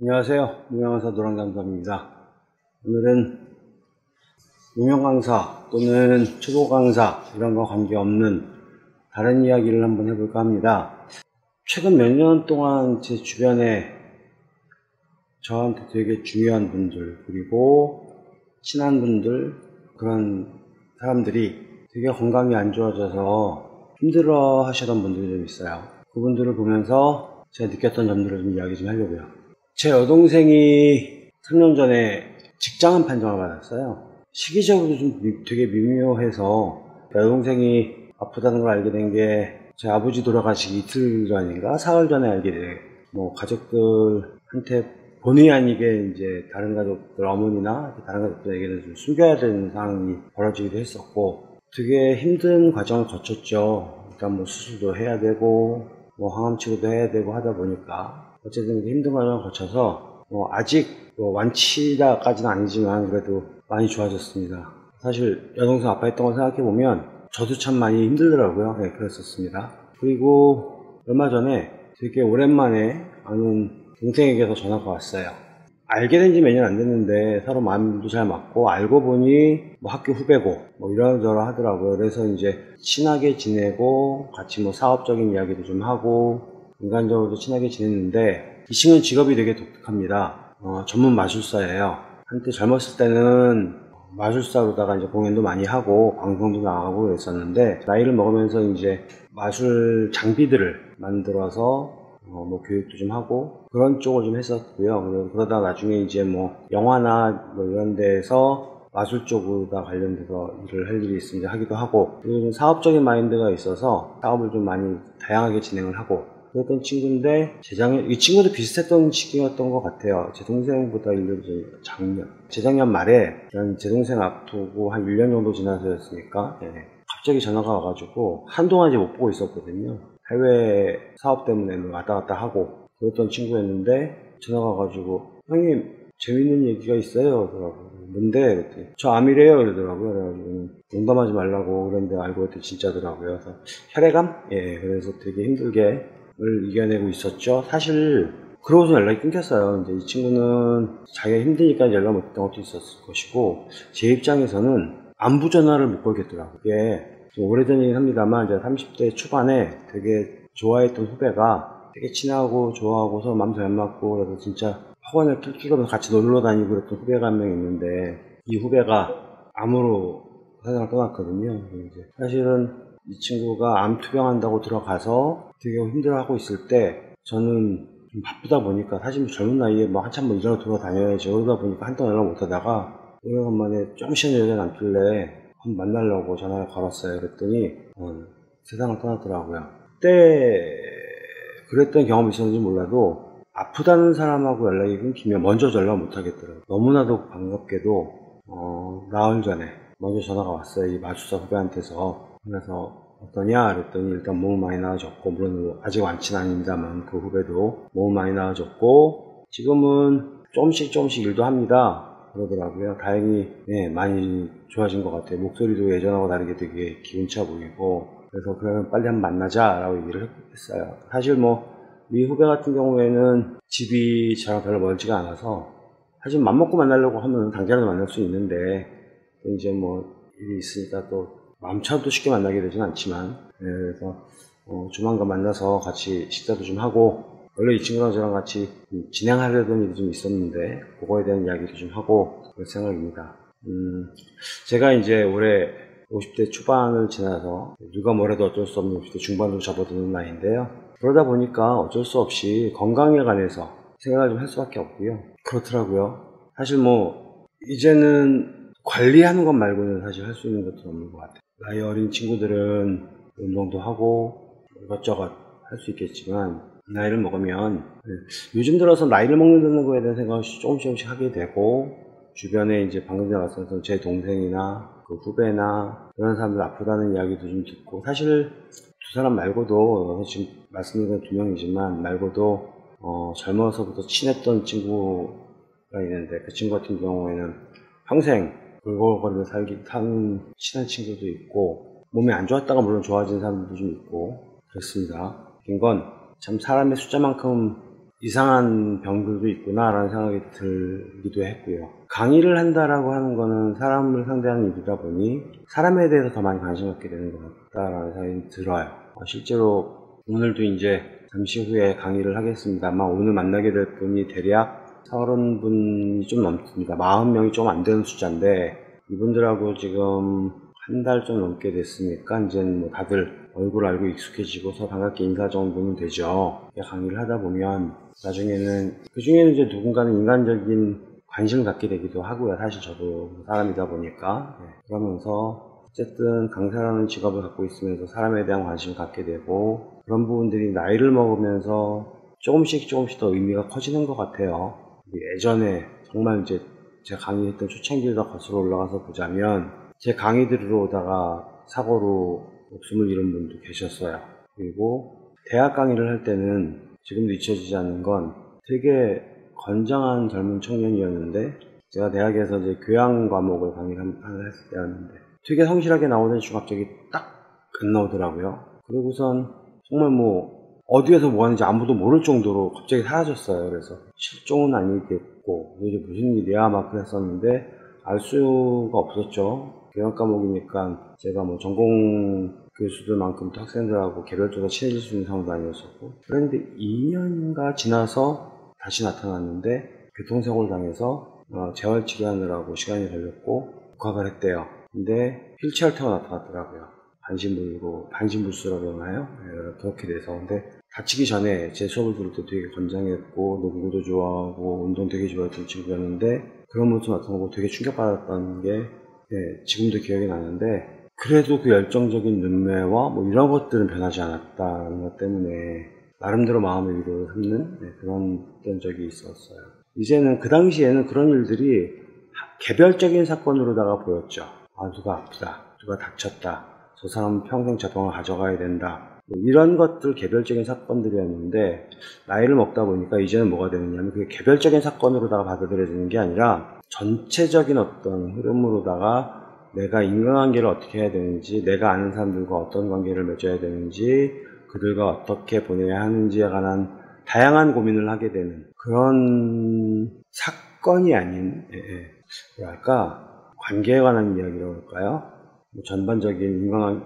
안녕하세요. 무명강사 노랑감사입니다. 오늘은 무명 강사 또는 초보 강사 이런 거 관계없는 다른 이야기를 한번 해볼까 합니다. 최근 몇 년 동안 제 주변에 저한테 되게 중요한 분들 그리고 친한 분들 그런 사람들이 되게 건강이 안 좋아져서 힘들어 하시던 분들이 좀 있어요. 그분들을 보면서 제가 느꼈던 점들을 좀 이야기 좀 하려고요. 제 여동생이 3년 전에 직장암 판정을 받았어요. 시기적으로 좀 되게 미묘해서 여동생이 아프다는 걸 알게 된 게 제 아버지 돌아가시기 이틀 전인가 사흘 전에 알게 돼. 뭐 가족들한테 본의 아니게 이제 다른 가족들 어머니나 다른 가족들에게는 좀 숨겨야 되는 상황이 벌어지기도 했었고 되게 힘든 과정을 거쳤죠. 일단 뭐 수술도 해야 되고 뭐 항암 치료도 해야 되고 하다 보니까 어쨌든 힘든 과정을 거쳐서 뭐 아직 뭐 완치다까지는 아니지만 그래도 많이 좋아졌습니다. 사실 여동생 아파했던 걸 생각해 보면 저도 참 많이 힘들더라고요. 네, 그랬었습니다. 그리고 얼마 전에 되게 오랜만에 아는 동생에게서 전화가 왔어요. 알게 된 지 몇 년 안 됐는데 서로 마음도 잘 맞고 알고 보니 뭐 학교 후배고 뭐 이런저런 하더라고요. 그래서 이제 친하게 지내고 같이 뭐 사업적인 이야기도 좀 하고 인간적으로도 친하게 지냈는데 이 친구는 직업이 되게 독특합니다. 어, 전문 마술사예요. 한때 젊었을 때는 마술사로다가 이제 공연도 많이 하고 방송도 나가고 그랬었는데 나이를 먹으면서 이제 마술 장비들을 만들어서 어, 뭐 교육도 좀 하고 그런 쪽을 좀 했었고요. 그러다 나중에 이제 뭐 영화나 뭐 이런 데서 마술 쪽으로 다 관련돼서 일을 할 일이 있으면 하기도 하고 그리고 좀 사업적인 마인드가 있어서 사업을 좀 많이 다양하게 진행을 하고 그랬던 친구인데 재작년 이 친구도 비슷했던 시기였던 것 같아요. 제 동생보다 1년 전 작년 재작년 말에 제 동생 아프고 한 1년 정도 지나서였으니까 네. 갑자기 전화가 와가지고 한동안 이제 못 보고 있었거든요. 해외 사업 때문에 뭐 왔다 갔다 하고 그랬던 친구였는데 전화가 와가지고 형님 재밌는 얘기가 있어요 그러더라고 뭔데 그랬더니 저 암이래요 그러더라고요 그래가지고 농담하지 말라고 그런데 알고 봤더니 진짜더라고요 그래서 혈액암? 예 그래서 되게 힘들게 을 이겨내고 있었죠. 사실 그러고서 연락이 끊겼어요. 이제 이 친구는 자기가 힘드니까 연락 못했던 것도 있었을 것이고 제 입장에서는 안부 전화를 못 걸겠더라고요. 이게 좀 오래전 얘기는 합니다만 이제 30대 초반에 되게 좋아했던 후배가 되게 친하고 좋아하고 서로 마음 잘 맞고 그래서 진짜 학원을 뚫뚫하면서 같이 놀러 다니고 그랬던 후배가 한 명 있는데 이 후배가 암으로 세상을 떠났거든요. 사실은 이 친구가 암 투병한다고 들어가서 되게 힘들어하고 있을 때 저는 좀 바쁘다 보니까 사실 젊은 나이에 뭐 한참 뭐 일하러 돌아다녀야죠. 그러다 보니까 한동안 연락 못 하다가 오래간만에 좀 시간 여자 남길래 한번 만나려고 전화를 걸었어요. 그랬더니 어, 세상을 떠났더라고요. 그때 그랬던 경험이 있었는지 몰라도 아프다는 사람하고 연락이 끊기면 먼저 전화 못 하겠더라고요. 너무나도 반갑게도 어, 나흘 전에 먼저 전화가 왔어요. 이 마주사 후배한테서. 그래서 어떠냐? 그랬더니 일단 몸 많이 나아졌고, 물론 뭐 아직 완치는 아닙니다만 그 후배도 몸 많이 나아졌고, 지금은 조금씩 조금씩 일도 합니다. 그러더라고요. 다행히 네, 많이 좋아진 것 같아요. 목소리도 예전하고 다르게 되게 기운차 보이고, 그래서 그러면 빨리 한번 만나자라고 얘기를 했어요. 사실 뭐, 이 후배 같은 경우에는 집이 저랑 별로 멀지가 않아서, 사실 맘먹고 만나려고 하면 당장은 만날 수 있는데, 또 이제 뭐, 일이 있으니까 또 마음처럼 또 쉽게 만나게 되진 않지만 네, 그래서 어, 조만간 만나서 같이 식사도 좀 하고 원래 이 친구랑 저랑 같이 진행하려던 일이 좀 있었는데 그거에 대한 이야기도 좀 하고 그럴 생각입니다. 음, 제가 이제 올해 50대 초반을 지나서 누가 뭐래도 어쩔 수 없는 50대 중반으로 접어드는 나이인데요. 그러다 보니까 어쩔 수 없이 건강에 관해서 생각을 좀 할 수밖에 없고요. 그렇더라고요. 사실 뭐 이제는 관리하는 것 말고는 사실 할 수 있는 것도 없는 것 같아요. 나이 어린 친구들은 운동도 하고 이것저것 할 수 있겠지만 나이를 먹으면 네, 요즘 들어서 나이를 먹는다는 거에 대한 생각을 조금씩 조금씩 하게 되고 주변에 이제 방금 전에 말씀드린 제 동생이나 그 후배나 그런 사람들 아프다는 이야기도 좀 듣고 사실 두 사람 말고도 지금 말씀드린 두 명이지만 말고도 어, 젊어서부터 친했던 친구가 있는데 그 친구 같은 경우에는 평생 골골거리며 살기 사는 친한 친구도 있고 몸이 안 좋았다가 물론 좋아진 사람들도 좀 있고 그렇습니다. 긴건 참 사람의 숫자만큼 이상한 병들도 있구나라는 생각이 들기도 했고요. 강의를 한다라고 하는 거는 사람을 상대하는 일이다 보니 사람에 대해서 더 많이 관심 갖게 되는 것 같다라는 생각이 들어요. 어, 실제로 오늘도 이제 잠시 후에 강의를 하겠습니다만 오늘 만나게 될 분이 대략 30분이 좀 넘습니다. 40명이 좀 안 되는 숫자인데 이분들하고 지금 한 달 좀 넘게 됐으니까 이제 뭐 다들 얼굴 알고 익숙해지고서 반갑게 인사 정도는 되죠. 강의를 하다 보면 나중에는 그 중에는 이제 누군가는 인간적인 관심을 갖게 되기도 하고요. 사실 저도 사람이다 보니까 네. 그러면서 어쨌든 강사라는 직업을 갖고 있으면서 사람에 대한 관심을 갖게 되고 그런 부분들이 나이를 먹으면서 조금씩 조금씩 더 의미가 커지는 것 같아요. 예전에 정말 이제 제가 강의했던 초창기를 거슬러 올라가서 보자면 제 강의 들으러 오다가 사고로 목숨을 잃은 분도 계셨어요. 그리고 대학 강의를 할 때는 지금도 잊혀지지 않는 건 되게 건장한 젊은 청년이었는데 제가 대학에서 이제 교양 과목을 강의를 했을 때였는데 되게 성실하게 나오던 친구 갑자기 딱 안 나오더라고요. 그리고선 정말 뭐 어디에서 뭐 하는지 아무도 모를 정도로 갑자기 사라졌어요. 그래서 실종은 아니겠고 이게 무슨 일이야 막 그랬었는데 알 수가 없었죠. 교양 과목이니까 제가 뭐 전공 교수들만큼도 학생들하고 개별적으로 친해질 수 있는 상황도 아니었었고 그런데 2년인가 지나서 다시 나타났는데 교통사고를 당해서 어, 재활 치료하느라고 시간이 걸렸고 복학을 했대요. 근데 휠체어 타고 나타났더라고요. 반신불고 반신불수라고 하나요? 네, 그렇게 돼서 근데 다치기 전에 제 수업을 들을 때 되게 건장했고 농구도 좋아하고 운동 되게 좋아했던 친구였는데 그런 모습 나타나고 되게 충격받았던 게 네, 지금도 기억이 나는데 그래도 그 열정적인 눈매와 뭐 이런 것들은 변하지 않았다는 것 때문에 나름대로 마음의 위로를 삼는 네, 그런 어떤 적이 있었어요. 이제는 그 당시에는 그런 일들이 개별적인 사건으로다가 보였죠. 아 누가 아프다, 누가 다쳤다, 저 사람은 평생 저병을 가져가야 된다. 뭐 이런 것들 개별적인 사건들이었는데 나이를 먹다 보니까 이제는 뭐가 되느냐면 그게 개별적인 사건으로다가 받아들여지는 게 아니라 전체적인 어떤 흐름으로다가 내가 인간관계를 어떻게 해야 되는지, 내가 아는 사람들과 어떤 관계를 맺어야 되는지, 그들과 어떻게 보내야 하는지에 관한 다양한 고민을 하게 되는 그런 사건이 아닌, 예, 예. 뭐랄까, 관계에 관한 이야기라고 할까요? 뭐 전반적인 인간,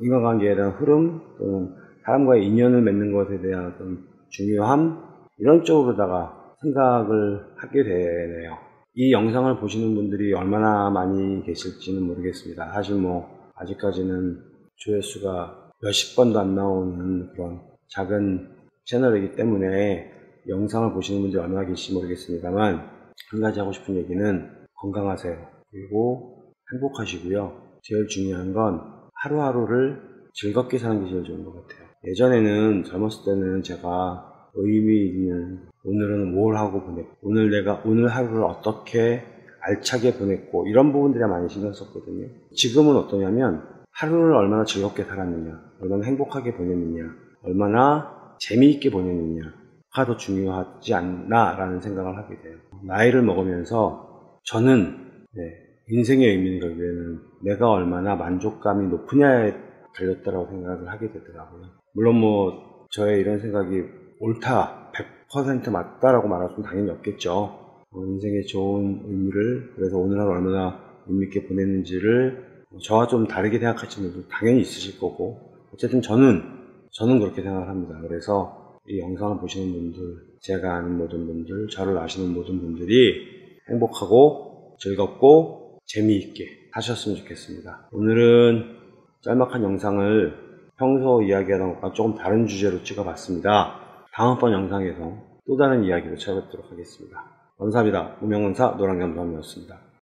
인간관 계에 대한 흐름, 또는 사람과의 인연을 맺는 것에 대한 어떤 중요함, 이런 쪽으로다가 생각을 하게 되네요. 이 영상을 보시는 분들이 얼마나 많이 계실지는 모르겠습니다. 사실 뭐 아직까지는 조회수가 몇십 번도 안 나오는 그런 작은 채널이기 때문에 영상을 보시는 분들이 얼마나 계실지 모르겠습니다만 한 가지 하고 싶은 얘기는 건강하세요. 그리고 행복하시고요. 제일 중요한 건 하루하루를 즐겁게 사는 게 제일 좋은 것 같아요. 예전에는 젊었을 때는 제가 의미 있는 오늘은 뭘 하고 보냈고 오늘 내가 오늘 하루를 어떻게 알차게 보냈고 이런 부분들에 많이 신경 썼거든요. 지금은 어떠냐면 하루를 얼마나 즐겁게 살았느냐, 얼마나 행복하게 보냈느냐, 얼마나 재미있게 보냈느냐가 더 중요하지 않나라는 생각을 하게 돼요. 나이를 먹으면서 저는 네, 인생의 의미를 결국에는 내가 얼마나 만족감이 높으냐에 달렸다고 생각을 하게 되더라고요. 물론 뭐 저의 이런 생각이 옳다, 100% 맞다라고 말할 수는 당연히 없겠죠. 어, 인생의 좋은 의미를, 그래서 오늘 하루 얼마나 의미 있게 보냈는지를 저와 좀 다르게 생각하시는 분도 당연히 있으실 거고, 어쨌든 저는, 저는 그렇게 생각을 합니다. 그래서 이 영상을 보시는 분들, 제가 아는 모든 분들, 저를 아시는 모든 분들이 행복하고 즐겁고 재미있게 하셨으면 좋겠습니다. 오늘은 짤막한 영상을 평소 이야기하던 것과 조금 다른 주제로 찍어봤습니다. 다음번 영상에서 또 다른 이야기로 찾아뵙도록 하겠습니다. 감사합니다. 무명원사 노랑겸사이었습니다